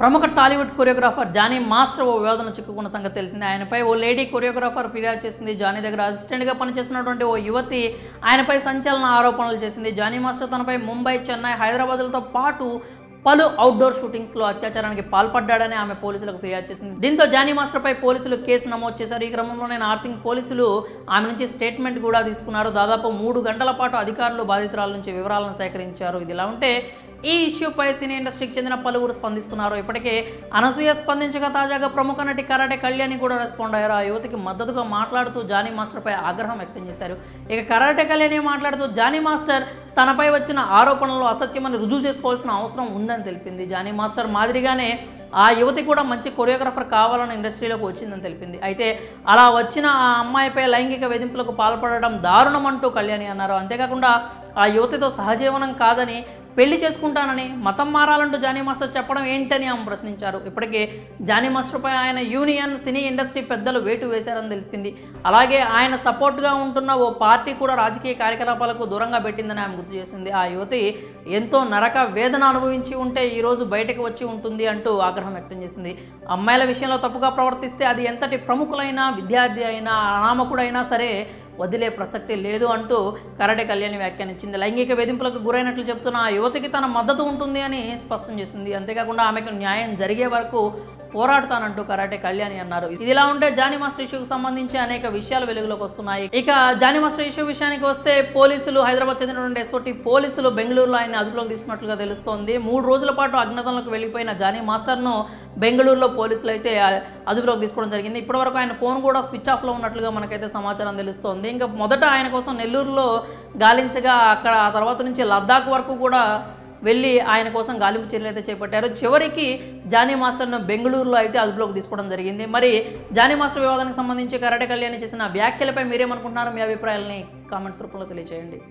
ప్రముఖ Tollywood choreographer Johnny master ఓ వేదన చిక్కుకున్న సంగతి తెలిసింది. ఆయనపై ఓ లేడీ కొరియోగ్రాఫర్ ఫిర్యాదు చేసింది. జానీ దగ్గర అసిస్టెంట్గా పనిచేస్తున్నటువంటి ఓ యువతి ఆయనపై సంచలన ఆరోపణలు చేసింది. జానీ మాస్టర్ తనపై ముంబై చెన్నై హైదరాబాద్లతో పాటు పలు అవుట్డోర్ షూటింగ్స్లో అత్యాచారానికి పాల్పడ్డాడని ఆమె పోలీసులకు ఫిర్యాదు చేసింది. దీంతో జానీ మాస్టర్పై పోలీసులు కేసు నమోదు చేశారు. ఈ క్రమంలోనే నార్సింగ్ పోలీసులు ఆమె నుంచి స్టేట్మెంట్ కూడా తీసుకున్నారు. దాదాపు మూడు గంటల పాటు అధికారులు బాధితురాల నుంచి వివరాలను సేకరించారు. ఇది ఇలా ఉంటే ఈ ఇష్యూపై సినీ ఇండస్ట్రీకి చెందిన పలువురు స్పందిస్తున్నారు. ఇప్పటికే అనసూయ స్పందించగా తాజాగా ప్రముఖ నటి కరాటే కళ్యాణి కూడా రెస్పాండ్ అయ్యారు. ఆ యువతికి మద్దతుగా మాట్లాడుతూ జానీ మాస్టర్పై ఆగ్రహం వ్యక్తం చేశారు. ఇక కరాటే కళ్యాణి మాట్లాడుతూ జానీ మాస్టర్ తనపై వచ్చిన ఆరోపణలు అసత్యమని రుజువు చేసుకోవాల్సిన అవసరం ఉందని తెలిపింది. జానీ మాస్టర్ మాదిరిగానే ఆ యువతి కూడా మంచి కొరియోగ్రాఫర్ కావాలని ఇండస్ట్రీలోకి వచ్చిందని తెలిపింది. అయితే అలా వచ్చిన ఆ అమ్మాయిపై లైంగిక వేధింపులకు పాల్పడడం దారుణమంటూ కళ్యాణి అన్నారు. అంతేకాకుండా ఆ యువతితో సహజీవనం కాదని పెళ్ళి చేసుకుంటానని మతం మారాలంటూ జానీ మాస్టర్ చెప్పడం ఏంటని ఆమె ప్రశ్నించారు. ఇప్పటికే జానీ మాస్టర్పై ఆయన యూనియన్ సినీ ఇండస్ట్రీ పెద్దలు వేటు వేశారని తెలిపింది. అలాగే ఆయన సపోర్ట్గా ఉంటున్న ఓ పార్టీ కూడా రాజకీయ కార్యకలాపాలకు దూరంగా పెట్టిందని ఆమె గుర్తు చేసింది. ఆ యువతి ఎంతో నరక వేదన అనుభవించి ఉంటే ఈరోజు బయటకు వచ్చి ఉంటుంది అంటూ ఆగ్రహం వ్యక్తం చేసింది. అమ్మాయిల విషయంలో తప్పుగా ప్రవర్తిస్తే అది ఎంతటి ప్రముఖులైనా విద్యార్థి అయినా అనామకుడైనా సరే వదిలే ప్రసక్తి లేదు అంటూ కరాటే కళ్యాణి వ్యాఖ్యానించింది. లైంగిక వేధింపులకు గురైనట్లు చెప్తున్న ఆ యువతికి తన మద్దతు ఉంటుంది అని స్పష్టం చేసింది. అంతేకాకుండా ఆమెకు న్యాయం జరిగే వరకు పోరాడతానంటూ కరాటే కళ్యాణి అన్నారు. ఇదిలా ఉంటే జానీ మాస్టర్ ఇష్యూకి సంబంధించి అనేక విషయాలు వెలుగులోకి వస్తున్నాయి. ఇక జానీ మాస్టర్ ఇష్యూ విషయానికి వస్తే పోలీసులు హైదరాబాద్ చెందినటువంటి ఎస్ఓటి పోలీసులు బెంగళూరులో ఆయన అదుపులోకి తీసుకున్నట్లుగా తెలుస్తోంది. మూడు రోజుల పాటు అజ్ఞాతంలోకి వెళ్ళిపోయిన జానీ మాస్టర్ను బెంగళూరులో పోలీసులు అయితే అదుపులోకి తీసుకోవడం జరిగింది. ఇప్పటివరకు ఆయన ఫోన్ కూడా స్విచ్ ఆఫ్లో ఉన్నట్లుగా మనకైతే సమాచారం తెలుస్తోంది. ఇంకా మొదట ఆయన కోసం నెల్లూరులో గాలించగా అక్కడ ఆ తర్వాత నుంచి లద్దాఖ్ వరకు కూడా వెళ్ళి ఆయన కోసం గాలింపు చర్యలు అయితే చేపట్టారు. చివరికి జానీ మాస్టర్ను బెంగళూరులో అయితే అదుపులోకి తీసుకోవడం జరిగింది. మరి జానీ మాస్టర్ వివాదానికి సంబంధించి కరాటే కళ్యాణి చేసిన వ్యాఖ్యలపై మీరేమనుకుంటున్నారు? మీ అభిప్రాయాలని కామెంట్స్ రూపంలో తెలియజేయండి